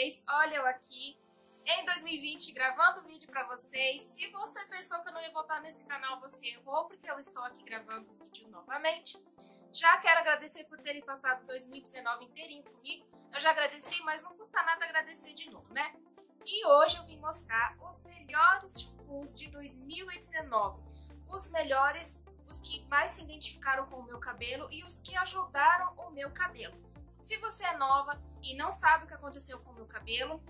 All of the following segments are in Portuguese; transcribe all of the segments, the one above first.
vocês? Olha eu aqui em 2020 gravando vídeo pra vocês. Se você pensou que eu não ia voltar nesse canal, você errou, porque eu estou aqui gravando vídeo novamente. Já quero agradecer por terem passado 2019 inteirinho comigo. Eu já agradeci, mas não custa nada agradecer de novo, né? E hoje eu vim mostrar os melhores shampoos de 2019. Os melhores, os que mais se identificaram com o meu cabelo e os que ajudaram o meu cabelo. Se você é nova e não sabe o que aconteceu com o meu cabelo,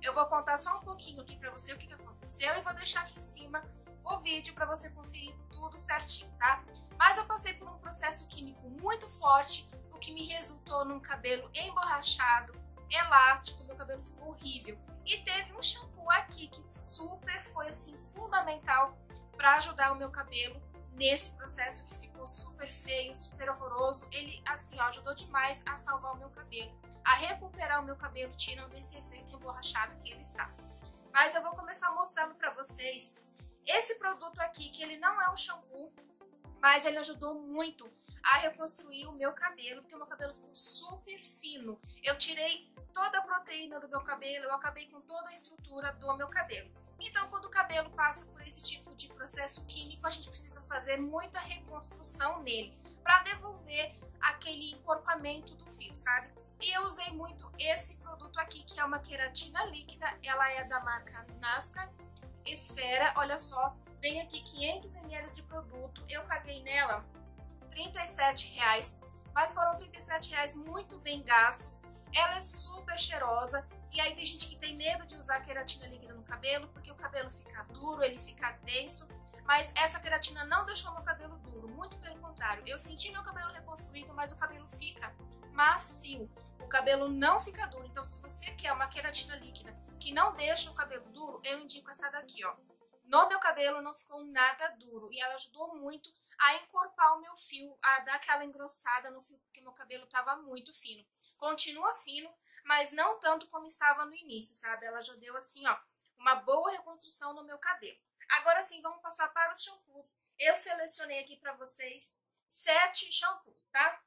eu vou contar só um pouquinho aqui pra você o que aconteceu e vou deixar aqui em cima o vídeo pra você conferir tudo certinho, tá? Mas eu passei por um processo químico muito forte, o que me resultou num cabelo emborrachado, elástico, meu cabelo ficou horrível. E teve um shampoo aqui que super foi assim fundamental para ajudar o meu cabelo nesse processo que ficou super feio, super horroroso. Ele, assim, ó, ajudou demais a salvar o meu cabelo, a recuperar o meu cabelo, tirando esse efeito emborrachado que ele está. Mas eu vou começar mostrando para vocês esse produto aqui, que ele não é um shampoo, mas ele ajudou muito a reconstruir o meu cabelo, porque o meu cabelo ficou super fino. Eu tirei toda a proteína do meu cabelo, eu acabei com toda a estrutura do meu cabelo. Então, quando o cabelo passa por esse tipo de processo químico, a gente precisa fazer muita reconstrução nele para devolver aquele encorpamento do fio, sabe? E eu usei muito esse produto aqui, que é uma queratina líquida, ela é da marca Nasca Esfera, olha só, vem aqui 500 ml de produto, eu paguei nela 37 reais, mas foram 37 reais muito bem gastos, ela é super cheirosa e aí tem gente que tem medo de usar queratina líquida no cabelo porque o cabelo fica duro, ele fica denso, mas essa queratina não deixou meu cabelo duro, muito pelo contrário. Eu senti meu cabelo reconstruído, mas o cabelo fica macio. O cabelo não fica duro. Então, se você quer uma queratina líquida que não deixa o cabelo duro, eu indico essa daqui, ó. No meu cabelo não ficou nada duro e ela ajudou muito a encorpar o meu fio, a dar aquela engrossada no fio, porque meu cabelo estava muito fino. Continua fino, mas não tanto como estava no início, sabe? Ela já deu assim, ó, uma boa reconstrução no meu cabelo. Agora sim, vamos passar para os shampoos. Eu selecionei aqui para vocês sete shampoos, tá?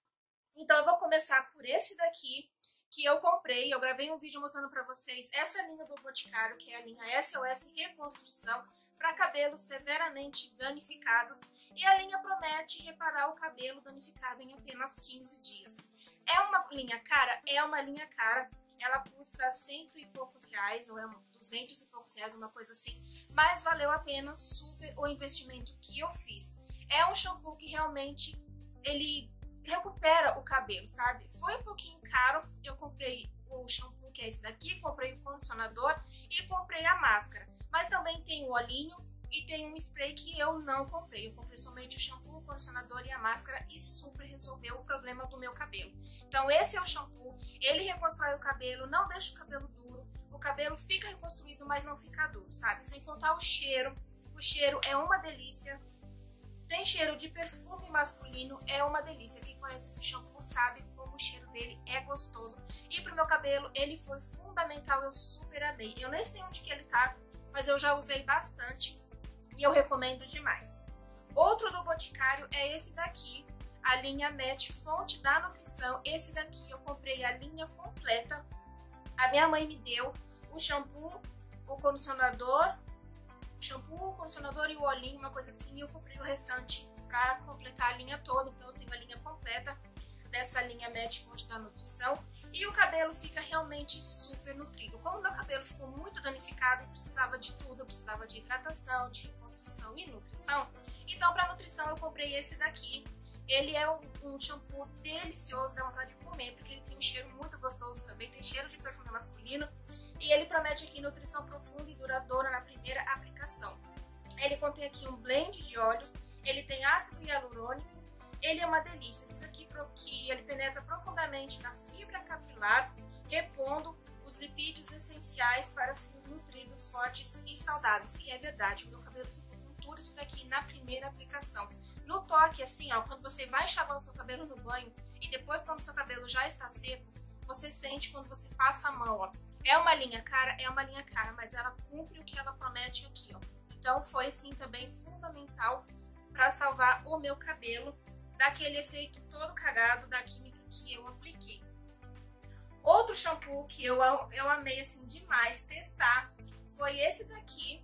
Então eu vou começar por esse daqui, que eu comprei. Eu gravei um vídeo mostrando para vocês essa linha do Boticário, que é a linha SOS Reconstrução para cabelos severamente danificados e a linha promete reparar o cabelo danificado em apenas 15 dias. É uma linha cara? É uma linha cara. Ela custa cento e poucos reais, ou é duzentos e poucos reais, uma coisa assim. Mas valeu a pena super o investimento que eu fiz. É um shampoo que realmente ele recupera o cabelo, sabe? Foi um pouquinho caro. Eu comprei o shampoo que é esse daqui, comprei o condicionador e comprei a máscara. Mas também tem o olhinho e tem um spray que eu não comprei. Eu comprei somente o shampoo, o condicionador e a máscara e super resolveu o problema do meu cabelo. Então esse é o shampoo, ele reconstrói o cabelo, não deixa o cabelo duro. O cabelo fica reconstruído, mas não fica duro, sabe? Sem contar o cheiro. O cheiro é uma delícia. Tem cheiro de perfume masculino, é uma delícia. Quem conhece esse shampoo sabe como o cheiro dele é gostoso. E pro meu cabelo, ele foi fundamental, eu super amei. Eu nem sei onde que ele tá, mas eu já usei bastante e eu recomendo demais. Outro do Boticário é esse daqui, a linha Met Fonte da Nutrição. Esse daqui eu comprei a linha completa. A minha mãe me deu o shampoo, o condicionador, o shampoo, o condicionador e o olhinho, uma coisa assim, e eu comprei o restante para completar a linha toda. Então eu tenho a linha completa dessa linha Met Fonte da Nutrição e o cabelo fica realmente super nutrido. Como meu cabelo ficou muito danificado e precisava de tudo, eu precisava de hidratação, de reconstrução e nutrição, então para nutrição eu comprei esse daqui. Ele é um, shampoo delicioso, dá vontade de comer, porque ele tem um cheiro muito gostoso também, tem cheiro de perfume masculino. E ele promete aqui nutrição profunda e duradoura na primeira aplicação. Ele contém aqui um blend de óleos, ele tem ácido hialurônico, ele é uma delícia. Que ele penetra profundamente na fibra capilar, repondo os lipídios essenciais para fios nutridos, fortes e saudáveis. E é verdade, o meu cabelo ficou com tudo isso daqui na primeira aplicação. No toque, assim, ó, quando você vai enxaguar o seu cabelo no banho e depois quando o seu cabelo já está seco, você sente quando você passa a mão, ó. É uma linha cara? É uma linha cara, mas ela cumpre o que ela promete aqui, ó. Então foi, sim, também fundamental para salvar o meu cabelo daquele efeito todo cagado da química que eu apliquei. Outro shampoo que eu, eu amei assim demais testar foi esse daqui,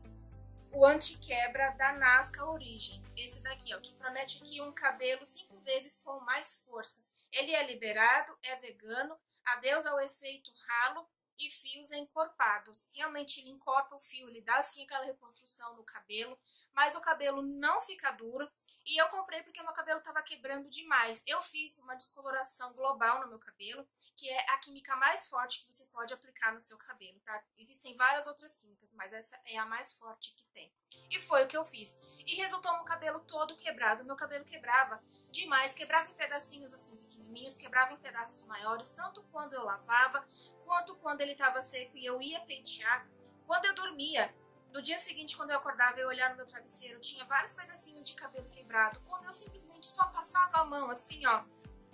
o anti-quebra da Nazca Origem. Esse daqui, ó, que promete aqui um cabelo cinco vezes com mais força. Ele é liberado, é vegano, adeus ao efeito ralo e fios encorpados. Realmente ele encorpa o fio, ele dá assim aquela reconstrução no cabelo, mas o cabelo não fica duro. E eu comprei porque meu cabelo estava quebrando demais. Eu fiz uma descoloração global no meu cabelo, que é a química mais forte que você pode aplicar no seu cabelo, tá? Existem várias outras químicas, mas essa é a mais forte que tem. E foi o que eu fiz. E resultou no cabelo todo quebrado. Meu cabelo quebrava demais, quebrava em pedacinhos assim pequenininhos, quebrava em pedaços maiores, tanto quando eu lavava, quanto quando ele estava seco e eu ia pentear. Quando eu dormia, no dia seguinte, quando eu acordava, eu olhar no meu travesseiro, tinha vários pedacinhos de cabelo quebrado. Quando eu simplesmente só passava a mão, assim, ó,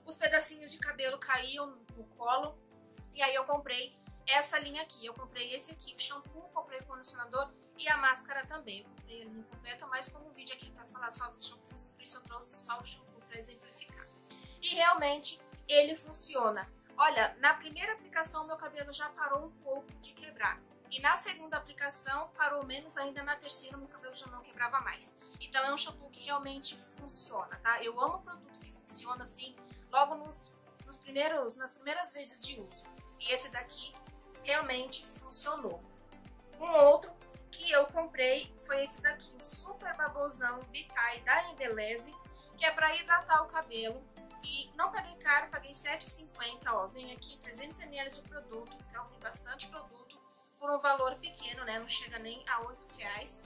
os pedacinhos de cabelo caíam no colo. E aí eu comprei essa linha aqui. Eu comprei esse aqui, o shampoo, comprei o condicionador e a máscara também. Eu comprei a linha completa, mas como o vídeo aqui é pra falar só dos shampoos, por isso eu trouxe só o shampoo pra exemplificar. E realmente, ele funciona. Olha, na primeira aplicação meu cabelo já parou um pouco de quebrar. E na segunda aplicação parou menos, ainda na terceira meu cabelo já não quebrava mais. Então é um shampoo que realmente funciona, tá? Eu amo produtos que funcionam assim, logo nos, nos primeiros, nas primeiras vezes de uso. E esse daqui realmente funcionou. Um outro que eu comprei foi esse daqui, o Super Babosão Vitae da Embeleze, que é para hidratar o cabelo e não paguei caro, paguei R$7,50, ó, vem aqui 300ml de produto, então vem bastante produto por um valor pequeno, né, não chega nem a R$8,00.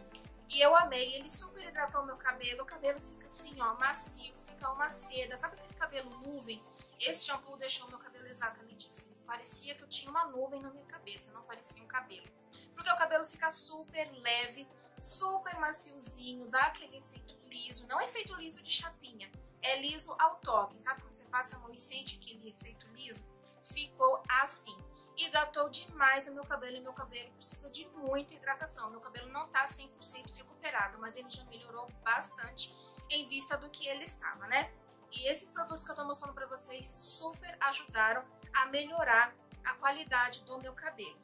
E eu amei, ele super hidratou meu cabelo, o cabelo fica assim, ó, macio, fica uma seda, sabe aquele cabelo nuvem? Esse shampoo deixou meu cabelo exatamente assim, parecia que eu tinha uma nuvem na minha cabeça, não parecia um cabelo. Porque o cabelo fica super leve, super maciozinho, dá aquele efeito liso, não é efeito liso de chapinha, é liso ao toque. Sabe quando você passa a mão e sente aquele efeito liso? Ficou assim. Hidratou demais o meu cabelo e meu cabelo precisa de muita hidratação. Meu cabelo não tá 100% recuperado, mas ele já melhorou bastante em vista do que ele estava, né? E esses produtos que eu tô mostrando pra vocês super ajudaram a melhorar a qualidade do meu cabelo.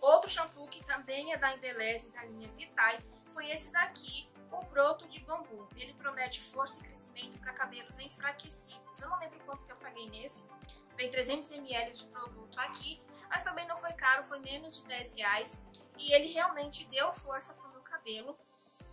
Outro shampoo que também é da Embeleze, da linha Vitae, foi esse daqui, o broto de bambu. Ele promete força e crescimento para cabelos enfraquecidos. Eu não lembro quanto que eu paguei nesse. Vem 300 ml de produto aqui, mas também não foi caro, foi menos de 10 reais. E ele realmente deu força pro meu cabelo.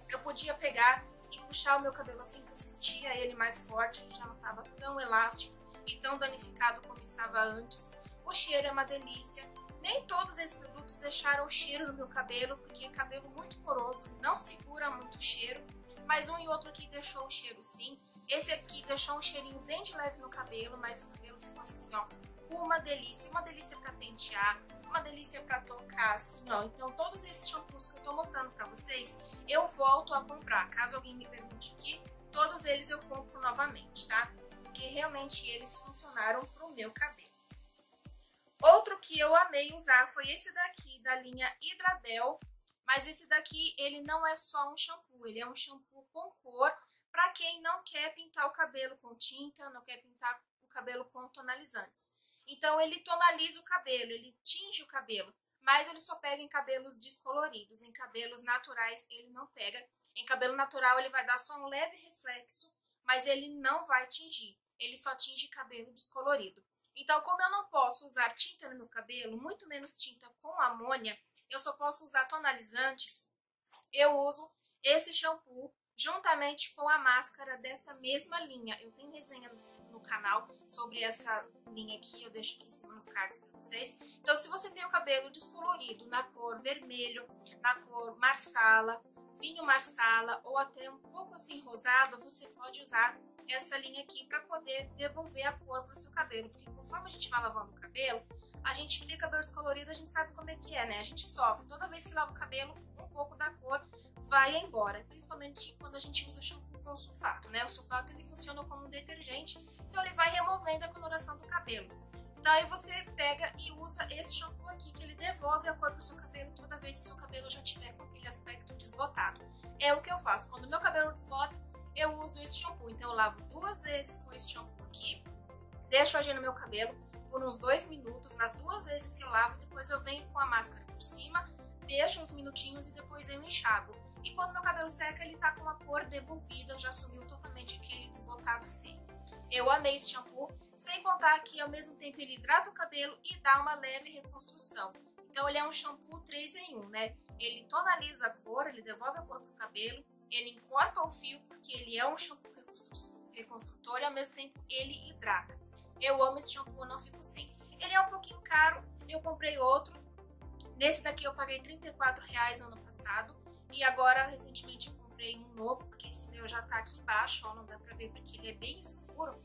Eu podia pegar e puxar o meu cabelo assim que eu sentia ele mais forte, ele já não estava tão elástico e tão danificado como estava antes. O cheiro é uma delícia. Nem todos esses produtos deixaram o cheiro no meu cabelo, porque é cabelo muito poroso, não segura muito cheiro, mas um e outro aqui deixou o cheiro sim. Esse aqui deixou um cheirinho bem de leve no cabelo, mas o cabelo ficou assim, ó, uma delícia. Uma delícia para pentear, uma delícia para tocar, assim, ó. Então, todos esses shampoos que eu tô mostrando para vocês, eu volto a comprar. Caso alguém me pergunte aqui, todos eles eu compro novamente, tá? Porque realmente eles funcionaram pro meu cabelo. Outro que eu amei usar foi esse daqui, da linha Hidrabel. Mas esse daqui, ele não é só um shampoo, ele é um shampoo com cor para quem não quer pintar o cabelo com tinta, não quer pintar o cabelo com tonalizantes. Então, ele tonaliza o cabelo, ele tinge o cabelo, mas ele só pega em cabelos descoloridos. Em cabelos naturais, ele não pega. Em cabelo natural, ele vai dar só um leve reflexo, mas ele não vai tingir. Ele só tinge cabelo descolorido. Então, como eu não posso usar tinta no meu cabelo, muito menos tinta com amônia, eu só posso usar tonalizantes, eu uso esse shampoo juntamente com a máscara dessa mesma linha. Eu tenho resenha no canal sobre essa linha aqui, eu deixo aqui em cima nos cards para vocês. Então, se você tem o cabelo descolorido na cor vermelho, na cor marsala, vinho marsala ou até um pouco assim rosado, você pode usar essa linha aqui para poder devolver a cor para o seu cabelo, porque conforme a gente vai lavando o cabelo, a gente que tem cabelo descolorido, a gente sabe como é que é, né? A gente sofre. Toda vez que lava o cabelo, um pouco da cor vai embora, principalmente quando a gente usa shampoo com sulfato, né? O sulfato ele funciona como um detergente, então ele vai removendo a coloração do cabelo. Então aí você pega e usa esse shampoo aqui, que ele devolve a cor pro seu cabelo toda vez que seu cabelo já tiver com aquele aspecto desbotado. É o que eu faço. Quando meu cabelo desbota, eu uso esse shampoo. Então eu lavo duas vezes com esse shampoo aqui, deixo agir no meu cabelo, por uns dois minutos, nas duas vezes que eu lavo, depois eu venho com a máscara por cima, deixo uns minutinhos e depois eu enxago. E quando meu cabelo seca, ele tá com a cor devolvida, já sumiu totalmente aquele desbotado feio. Eu amei esse shampoo, sem contar que ao mesmo tempo ele hidrata o cabelo e dá uma leve reconstrução. Então ele é um shampoo 3 em 1, né? Ele tonaliza a cor, ele devolve a cor pro cabelo, ele encorpa o fio porque ele é um shampoo reconstrutor e ao mesmo tempo ele hidrata. Eu amo esse shampoo, não fico sem. Ele é um pouquinho caro, eu comprei outro. Nesse daqui eu paguei 34 reais ano passado e agora recentemente eu comprei um novo, porque esse meu já tá aqui embaixo, ó, não dá pra ver porque ele é bem escuro.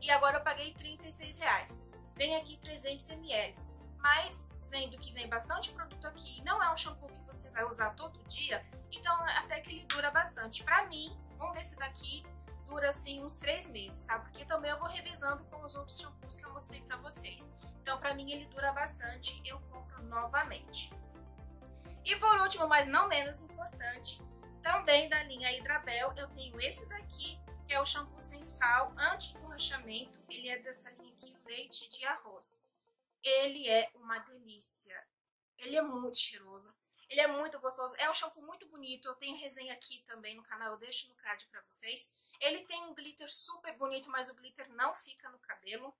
E agora eu paguei 36 reais. Vem aqui 300 ml, mas vendo que vem bastante produto aqui, não é um shampoo que você vai usar todo dia, então até que ele dura bastante. Pra mim, um desse daqui dura assim uns três meses, tá? Porque também eu vou revisando com os outros shampoos que eu mostrei pra vocês. Então pra mim ele dura bastante, eu compro novamente. E por último, mas não menos importante, também da linha Hidrabel, eu tenho esse daqui, que é o shampoo sem sal, anti-emborrachamento. Ele é dessa linha aqui, leite de arroz. Ele é uma delícia. Ele é muito cheiroso. Ele é muito gostoso. É um shampoo muito bonito. Eu tenho resenha aqui também no canal. Eu deixo no card pra vocês. Ele tem um glitter super bonito, mas o glitter não fica no cabelo.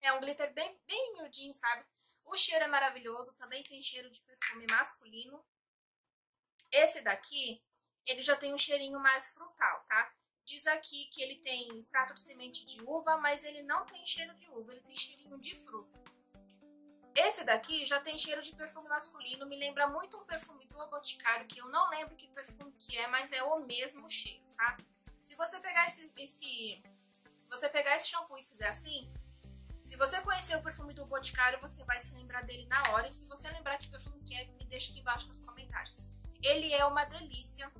É um glitter bem, bem miudinho, sabe? O cheiro é maravilhoso. Também tem cheiro de perfume masculino. Esse daqui, ele já tem um cheirinho mais frutal, tá? Diz aqui que ele tem extrato de semente de uva, mas ele não tem cheiro de uva, ele tem cheirinho de fruta. Esse daqui já tem cheiro de perfume masculino, me lembra muito um perfume do Boticário, que eu não lembro que perfume que é, mas é o mesmo cheiro, tá? Se você pegar esse, esse, se você pegar esse shampoo e fizer assim, se você conhecer o perfume do Boticário, você vai se lembrar dele na hora. E se você lembrar que perfume que é, me deixa aqui embaixo nos comentários. Ele é uma delícia.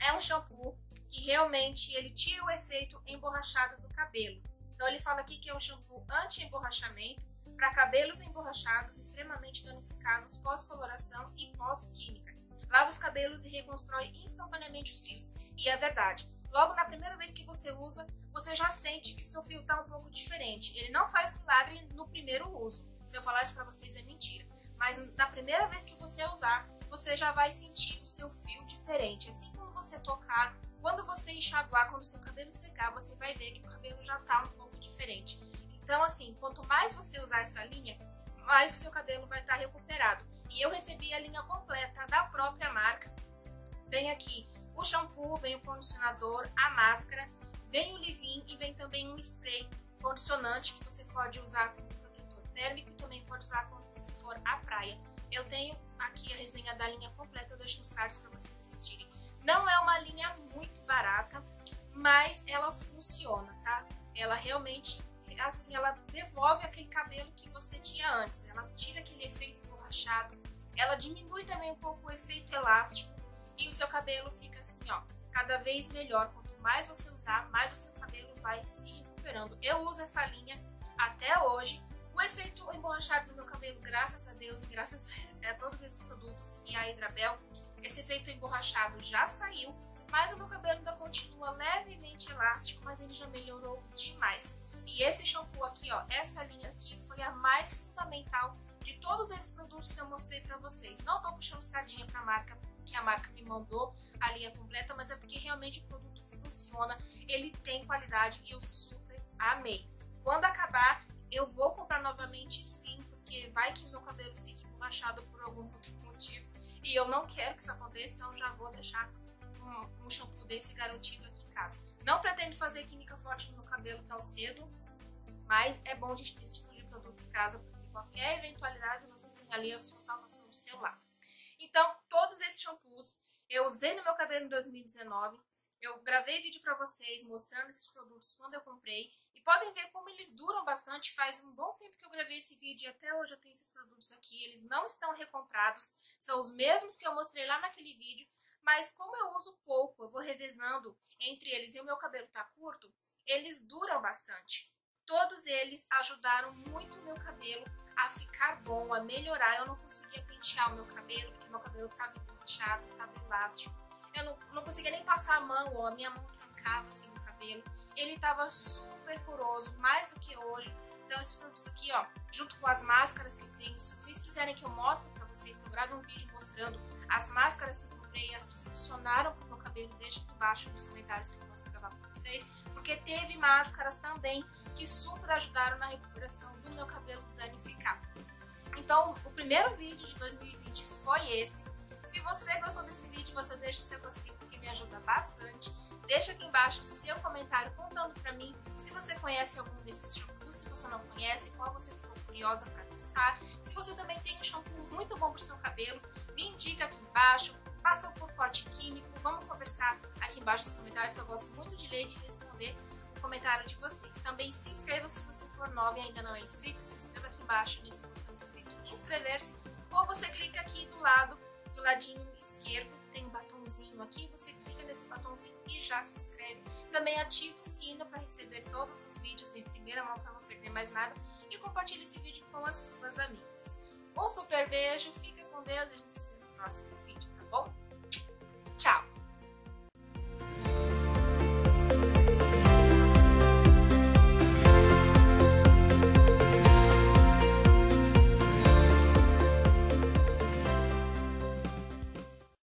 É um shampoo que realmente ele tira o efeito emborrachado do cabelo. Então ele fala aqui que é um shampoo anti-emborrachamento para cabelos emborrachados extremamente danificados pós-coloração e pós-química. Lava os cabelos e reconstrói instantaneamente os fios. E é verdade. Logo na primeira vez que você usa, você já sente que seu fio está um pouco diferente. Ele não faz milagre no primeiro uso. Se eu falar isso para vocês é mentira. Mas na primeira vez que você usar, você já vai sentir o seu fio diferente. Assim como você tocar, quando você enxaguar, quando seu cabelo secar, você vai ver que o cabelo já está um pouco diferente. Então, assim, quanto mais você usar essa linha, mais o seu cabelo vai estar recuperado. E eu recebi a linha completa da própria marca. Vem aqui o shampoo, vem o condicionador, a máscara, vem o leave-in e vem também um spray condicionante que você pode usar como protetor térmico e também pode usar quando você for à praia. Eu tenho aqui a resenha da linha completa, eu deixo nos cards para vocês assistirem. Não é uma linha muito barata, mas ela funciona, tá? Ela realmente assim, ela devolve aquele cabelo que você tinha antes. Ela tira aquele efeito borrachado. Ela diminui também um pouco o efeito elástico. E o seu cabelo fica assim, ó, cada vez melhor. Quanto mais você usar, mais o seu cabelo vai se recuperando. Eu uso essa linha até hoje. O efeito emborrachado do meu cabelo, graças a Deus e graças a todos esses produtos e a Hidrabel, esse efeito emborrachado já saiu, mas o meu cabelo ainda continua levemente elástico, mas ele já melhorou demais. E esse shampoo aqui, ó, essa linha aqui foi a mais fundamental de todos esses produtos que eu mostrei pra vocês. Não tô puxando sardinha pra marca, que a marca me mandou a linha completa, mas é porque realmente o produto funciona, ele tem qualidade e eu super amei. Quando acabar, eu vou comprar novamente sim, porque vai que meu cabelo fique borrachado por algum outro motivo. E eu não quero que isso aconteça, então já vou deixar um, um shampoo desse garantido aqui em casa. Não pretendo fazer química forte no meu cabelo tão cedo, mas é bom a gente ter esse tipo de produto em casa, porque qualquer eventualidade você tem ali a sua salvação do celular. Então, todos esses shampoos eu usei no meu cabelo em 2019. Eu gravei vídeo para vocês mostrando esses produtos quando eu comprei. E podem ver como eles duram bastante. Faz um bom tempo que eu gravei esse vídeo e até hoje eu tenho esses produtos aqui. Eles não estão recomprados. São os mesmos que eu mostrei lá naquele vídeo. Mas como eu uso pouco, eu vou revezando entre eles e o meu cabelo tá curto, eles duram bastante. Todos eles ajudaram muito o meu cabelo a ficar bom, a melhorar. Eu não conseguia pentear o meu cabelo, porque meu cabelo estava penteado, estava elástico. Eu não, não conseguia nem passar a mão, ó, a minha mão trancava assim no cabelo. Ele estava super poroso, mais do que hoje. Então esses produtos aqui, ó, junto com as máscaras que eu tenho, se vocês quiserem que eu mostre pra vocês, eu grave um vídeo mostrando as máscaras que eu comprei, as que funcionaram pro meu cabelo, deixa aqui embaixo nos comentários que eu posso gravar pra vocês, porque teve máscaras também que super ajudaram na recuperação do meu cabelo danificado. Então, o primeiro vídeo de 2020 foi esse. Se você gostou desse vídeo, você deixa o seu gostei, porque me ajuda bastante. Deixa aqui embaixo o seu comentário contando pra mim se você conhece algum desses shampoos, se você não conhece, qual você ficou curiosa para testar. Se você também tem um shampoo muito bom pro seu cabelo, me indica aqui embaixo. Passou por corte químico, vamos conversar aqui embaixo nos comentários que eu gosto muito de ler e de responder o comentário de vocês. Também se inscreva se você for nova e ainda não é inscrito, se inscreva aqui embaixo nesse botão inscrito inscrever-se ou você clica aqui do lado, do ladinho esquerdo, tem um batomzinho aqui, você clica nesse batomzinho e já se inscreve. Também ativa o sino para receber todos os vídeos em primeira mão para não perder mais nada e compartilhe esse vídeo com as suas amigas. Um super beijo, fica com Deus e a gente se vê no próximo